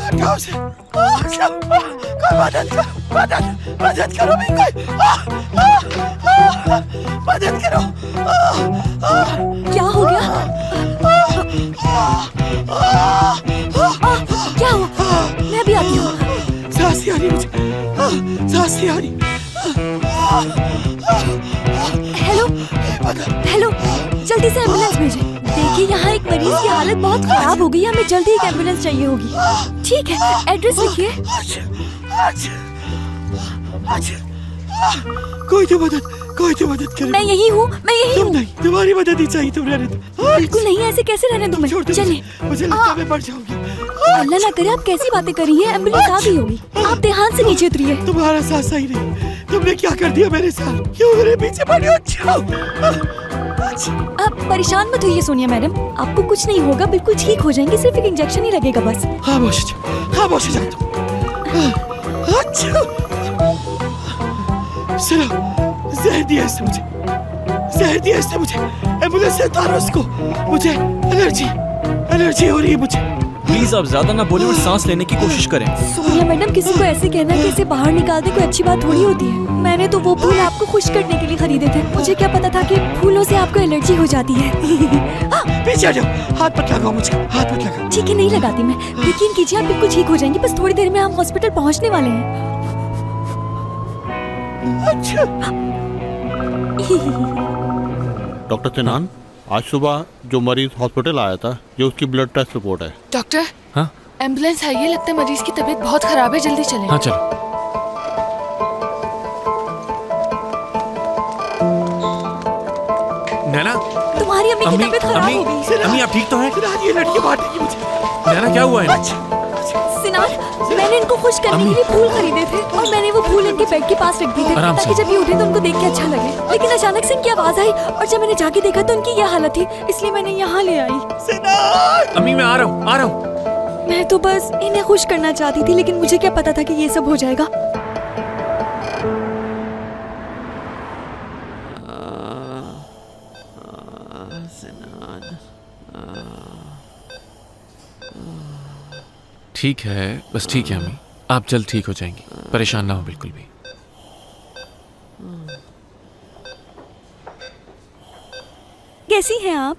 हटाओ से कोई मदद करो मदद मदद करो मेरी कोई मदद करो क्या हो गया? क्या हुआ? मैं भी आती हूँ। सांस आ रही मुझे सांस आ रही हेलो हेलो जल्दी से एंबुलेंस भेजें। देखिए यहाँ एक मरीज़ की हालत बहुत खराब हो गई है हमें जल्दी एक एंबुलेंस चाहिए होगी। ठीक है एड्रेस लिखिए। कोई तो मदद कोई तो मदद करे। मैं यही हूँ मैं यही हूँ। नहीं तुम्हारी मदद ही चाहिए तुम रहने दो। बिल्कुल नहीं ऐसे कैसे रहने दूँ मैं? चलिए। मुझे लगता है मैं मर जाऊँगी। अल्लाह ना करे आप कैसी बातें कर रही हैं? एंबुलेंस आ गई होगी। आप ध्यान से नीचे उतरिए। तुम्हारा साथ सही नहीं। तुमने क्या कर दिया मेरे साथ? क्यों मेरे पीछे पड़ी हो? जाओ आप परेशान मत होइए सोनिया मैडम। आपको कुछ नहीं होगा बिल्कुल ठीक हो जाएँगे सिर्फ़ एक इंजेक्शन ही लगेगा बस। खामोश जा खामोश जा तुम। अच्छा। सुनो जहर दिया इसने मुझे। जहर दिया इसने मुझे। एंबुलेंस से उतारो इसको। मुझे एलर्जी एलर्जी हो रही है मुझे। प्लीज़ आप ज़्यादा ना बोले और सांस लेने की कोशिश करें। सोनिया मैडम किसी को ऐसे कहना कि इसे बाहर निकाल दे कोई अच्छी बात थोड़ी होती है। मैंने तो वो फूल आपको खुश करने के लिए खरीदे थे। मुझे क्या पता था कि फूलों से आपको एलर्जी हो जाती है। पीछे आ जाओ। हाथ मत लगाओ मुझे। हाथ मत लगाओ। ठीक है नहीं लगाती मैं। यकीन कीजिए आप बिल्कुल ठीक हो जाएँगे। बस थोड़ी देर में हम हॉस्पिटल पहुँचने वाले हैं। अच्छा। डॉक्टर सिनान आज सुबह जो मरीज़ हॉस्पिटल आया था ये उसकी ब्लड टेस्ट रिपोर्ट है। डॉक्टर? हाँ? एंबुलेंस आई है लगता है मरीज़ की तबीयत बहुत खराब है जल्दी चले। हाँ चलो। नैना? तुम्हारी अम्मी की अम्मी तबीयत खराब अम्मी हो गई। अम्मी आप ठीक तो हैं? ये लड़की की मुझे नैना क्या हुआ है? सिनान मैंने इनको खुश करने के लिए फूल खरीदे थे और मैंने वो फूल इनके बेड के पास रख दिए थे ताकि जब ये उठे तो उनको देख के अच्छा लगे। लेकिन अचानक से इनकी आवाज़ आई और जब मैंने जाके देखा तो उनकी यह हालत थी इसलिए मैंने यहाँ ले आई। अम्मी मैं आ रहा हूँ आ रहा हूँ। मैं तो बस इन्हें खुश करना चाहती थी लेकिन मुझे क्या पता था कि ये सब हो जाएगा। ठीक है बस ठीक है अम्मी। आप जल्द ठीक हो जाएँगी। परेशान ना हो बिल्कुल भी। कैसी हैं आप?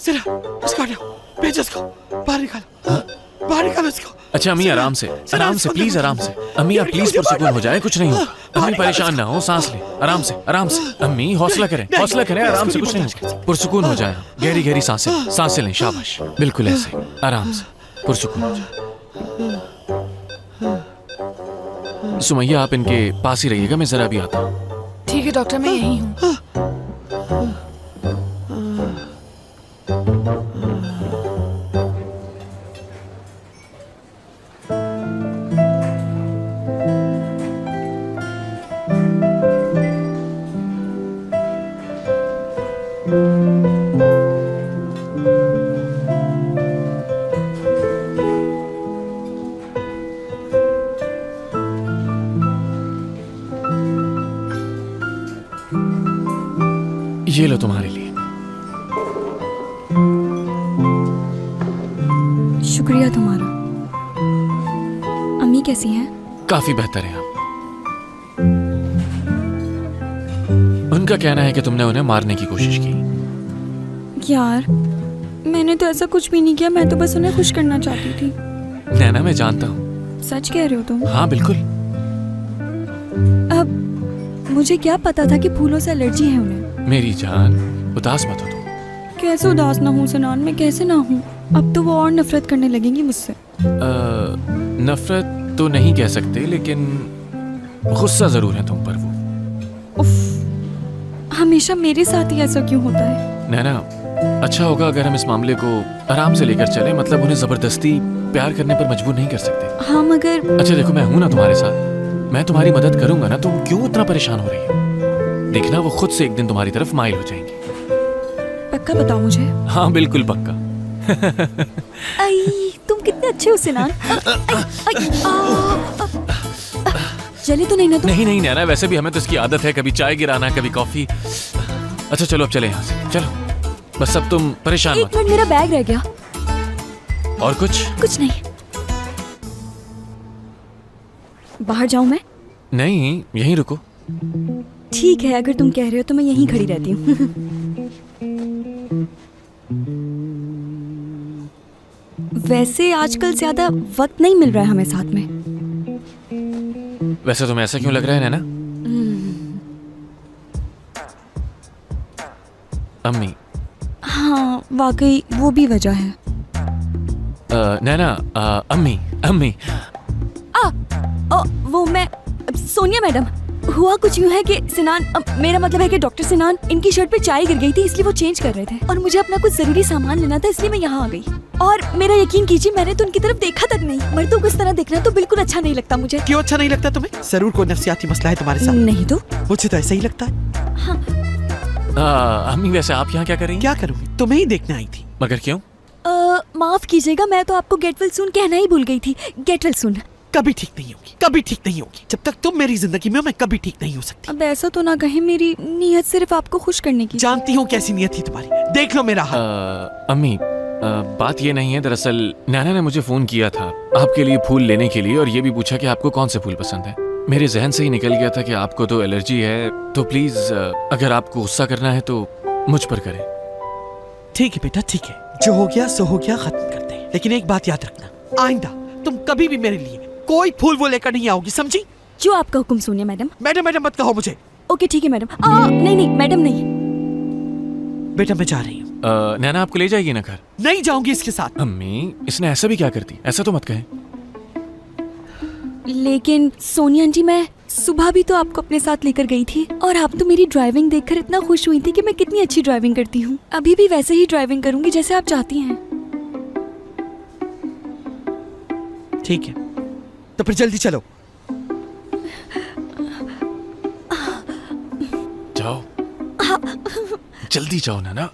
सिरा हटाओ। भेजो उसको। बाहर निकालो। बाहर निकालो उसको। अच्छा अम्मी आराम से। आराम से प्लीज़ आराम से। अम्मी आप प्लीज़ पुरसुकून हो जाए कुछ नहीं हो। अम्मी परेशान ना हो सांस ले। आराम से आराम से। अम्मी हौसला करें हौसला करें आराम से कुछ नहीं होगा पुरसुकून हो जाए गहरी गहरी साँसें साँसें लें शाबाश। बिल्कुल ऐसे। आराम से। पुरसुकून हो जाए सुमैया, आप इनके पास ही रहिएगा, मैं जरा भी आता हूँ। ठीक है, डॉक्टर, मैं यही हूँ। शुक्रिया तुम्हारा। अम्मी कैसी हैं? काफ़ी बेहतर है आप। उनका कहना है कि तुमने उन्हें मारने की कोशिश की। यार मैंने तो ऐसा कुछ भी नहीं किया मैं तो बस उन्हें खुश करना चाहती थी। नैना मैं जानता हूँ। सच कह रहे हो तुम? हाँ बिल्कुल। अब मुझे क्या पता था कि फूलों से एलर्जी है उन्हें? मेरी जान उदास मत हो। कैसे उदास ना हूँ सनान मैं कैसे ना हूँ? अब तो वो और नफरत करने लगेंगी मुझसे। नफरत तो नहीं कह सकते लेकिन गुस्सा ज़रूर है तुम पर वो। उफ, हमेशा मेरे साथ ही ऐसा क्यों होता है? नैना अच्छा होगा अगर हम इस मामले को आराम से लेकर चले मतलब उन्हें ज़बरदस्ती प्यार करने पर मजबूर नहीं कर सकते। हाँ मगर अच्छा देखो मैं हूँ ना तुम्हारे साथ मैं तुम्हारी मदद करूँगा ना तुम क्यों इतना परेशान हो रही हो? देखना वो खुद से एक दिन तुम्हारी तरफ़ माइल हो जाएँगी। पक्का बताओ मुझे? हाँ बिल्कुल पक्का। आई तुम कितने अच्छे हो सिनान। चले तो नहीं ना तुम? नहीं नहीं नैना वैसे भी हमें तो इसकी आदत है कभी चाय गिराना कभी कॉफ़ी। अच्छा चलो अब चले यहाँ से। चलो। बस अब तुम परेशान एक मिनट मेरा बैग रह गया। और कुछ? कुछ नहीं। बाहर जाऊँ मैं? नहीं यहीं रुको। ठीक है अगर तुम कह रहे हो तो मैं यहीं खड़ी रहती हूँ। वैसे आजकल ज़्यादा वक्त नहीं मिल रहा है हमें साथ में। वैसे तुम्हें ऐसा क्यों लग रहा है नैना? अम्मी। हाँ वाकई वो भी वजह है। नैना अम्मी अम्मी। आ, ओ, वो मैं सोनिया मैडम। हुआ कुछ यूँ है कि सिनान अ, मेरा मतलब है कि डॉक्टर सिनान इनकी शर्ट पे चाय गिर गई थी इसलिए वो चेंज कर रहे थे। और मुझे अपना कुछ ज़रूरी सामान लेना था इसलिए मैं यहाँ आ गई। और मेरा यकीन कीजिए मैंने तो उनकी तरफ़ देखा तक नहीं। मर्दों को इस तरह देखना तो बिल्कुल अच्छा नहीं लगता मुझे। क्यों अच्छा नहीं लगता तुम्हें? ज़रूर कोई नफसियाती मसला है तुम्हारे साथ नहीं तो? मुझे तो ऐसा ही लगता है। अ, अम्मी वैसे आप यहाँ क्या करेंगे? क्या करूँगी? तुम्हें ही देखने आई थी। मगर क्यों? माफ़ कीजिएगा मैं तो आपको गेट वेल सुन कहना ही भूल गई थी। Get well soon. कभी ठीक नहीं होगी कभी ठीक नहीं होगी। जब तक तुम मेरी ज़िंदगी में हो मैं कभी ठीक नहीं हो सकती। अब ऐसा तो ना कहे मेरी नीयत सिर्फ़ आपको खुश करने की। जानती हूँ कैसी नीयत थी तुम्हारी। देख लो मेरा हाल। अम्मी अ, बात ये नहीं है दरअसल नैना ने मुझे फ़ोन किया था आपके लिए फूल लेने के लिए और ये भी पूछा कि आपको कौन से फूल पसंद है। मेरे जहन से ही निकल गया था कि आपको तो एलर्जी है तो प्लीज़ अगर आपको गुस्सा करना है तो मुझ पर करें। ठीक है बेटा ठीक है। जो हो गया सो हो गया खत्म करते हैं। लेकिन एक बात याद रखना आइंदा तुम कभी भी मेरे लिए कोई फूल वो लेकर नहीं आओगी समझी? जो आपका हुक्म सुनिए मैडम। मैडम मैडम मत कहो मुझे। ओके ठीक है मैडम। नहीं नहीं मैडम नहीं। बेटा मैं जा रही हूँ। नैना आपको ले जाएगी ना घर? नहीं जाऊँगी इसके साथ। अम्मी इसने ऐसा भी क्या करती ऐसा तो मत कहें। लेकिन सोनिया जी मैं सुबह भी तो आपको अपने साथ लेकर गई थी और आप तो मेरी ड्राइविंग देखकर इतना खुश हुई थी कि मैं कितनी अच्छी ड्राइविंग करती हूँ। अभी भी वैसे ही ड्राइविंग करूँगी जैसे आप चाहती हैं। ठीक है। तो फिर जल्दी चलो। जाओ। जल्दी जाओ नैना।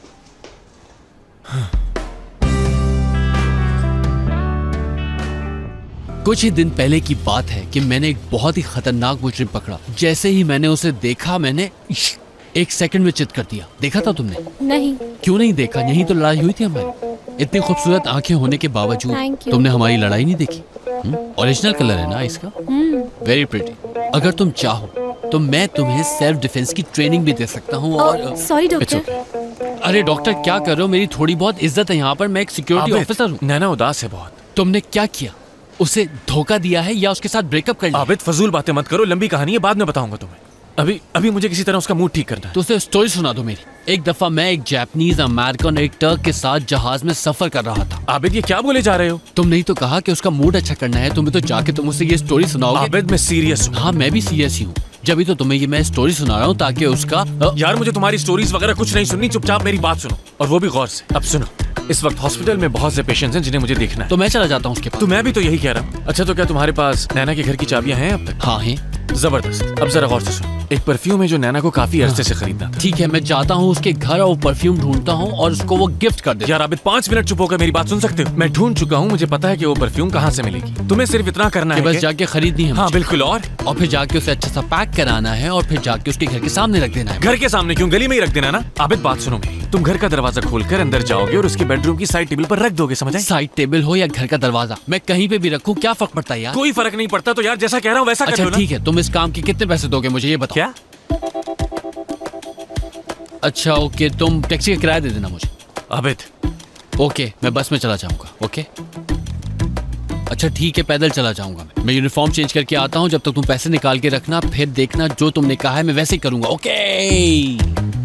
कुछ ही दिन पहले की बात है कि मैंने एक बहुत ही खतरनाक मुजरिम पकड़ा। जैसे ही मैंने उसे देखा मैंने एक सेकंड में चित कर दिया। देखा था तुमने? नहीं। क्यों नहीं देखा? यही तो लड़ाई हुई थी हमारी। इतनी खूबसूरत आँखें होने के बावजूद तुमने हमारी लड़ाई नहीं देखी। ओरिजिनल कलर है ना इसका? वेरी प्रिटी अगर तुम चाहो तो मैं तुम्हें सेल्फ डिफेंस की ट्रेनिंग भी दे सकता हूँ और सॉरी डॉक्टर okay. अरे डॉक्टर क्या कर रहे हो? मेरी थोड़ी बहुत इज़्ज़त है यहाँ पर। मैं एक सिक्योरिटी ऑफिसर हूँ। नैना उदास है बहुत। तुमने क्या किया? उसे धोखा दिया है या उसके साथ ब्रेकअप कर लिया? आबिद फजूल बातें मत करो। लंबी कहानी है बाद में बताऊँगा तुम्हें। अभी अभी मुझे किसी तरह उसका मूड ठीक करना है। तो उसे स्टोरी सुना दो मेरी। एक दफ़ा मैं एक जापानीज अमेरिकन एक टर्क के साथ जहाज़ में सफ़र कर रहा था। आबिद ये क्या बोले जा रहे हो? तुम नहीं तो कहा कि उसका मूड अच्छा करना है तुम्हें तो जाके तुम उसे ये स्टोरी सुनाओ आबिद मैं सीरियस हूँ। हाँ मैं भी सीरियस ही हूँ। जब तो तुम्हें ये मैं स्टोरी सुना रहा हूँ ताकि उसका यार मुझे तुम्हारी स्टोरीज वगैरह कुछ नहीं सुननी चुपचाप मेरी बात सुनो। और वो भी गौर से। अब सुनो इस वक्त हॉस्पिटल में बहुत से पेशेंट्स हैं जिन्हें मुझे देखना है। तो मैं चला जाता हूँ उसके पास। तो मैं भी तो यही कह रहा हूँ। अच्छा तो क्या तुम्हारे पास नैना के घर की चाबियाँ हैं अब तक? हाँ है। ज़बरदस्त। अब जरा गौर से सुनो। एक परफ्यूम है जो नैना को काफ़ी अरसे से खरीदा था। ठीक है मैं जाता हूँ उसके घर और परफ्यूम ढूंढता हूँ और उसको वो गिफ्ट कर दे यार अभी पाँच मिनट चुप होकर मेरी बात सुन सकते हो? मैं ढूंढ चुका हूँ मुझे पता है कि वो परफ्यूम कहाँ से मिलेगी। तुम्हें सिर्फ़ इतना करना है बस जाके खरीदनी है हाँ बिल्कुल और? और फिर जाके उसे अच्छा सा पैक कराना है और फिर जाके उसके घर के सामने रख देना है। घर के सामने क्यों? गली में ही रख देना ना? आबिद बात सुनो मेरी। तुम घर का दरवाज़ा खोलकर अंदर जाओगे और उसके बेडरूम की साइड टेबल पर रख दोगे समझ? आए साइड टेबल हो या घर का दरवाज़ा मैं कहीं पे भी रखूँ क्या फ़र्क पड़ता है यार? कोई फ़र्क नहीं पड़ता तो यार जैसा कह रहा हूँ वैसा अच्छा ठीक है तुम इस काम के कितने पैसे दोगे मुझे ये बताओ। क्या? अच्छा ओके तुम टैक्सी का किराया दे देना मुझे। आबिद ओके मैं बस में चला जाऊँगा ओके? अच्छा ठीक है पैदल चला जाऊँगा मैं। मैं यूनिफॉर्म चेंज करके आता हूँ जब तक तुम पैसे निकाल के रखना फिर देखना जो तुमने कहा है मैं वैसे ही करूँगा ओके?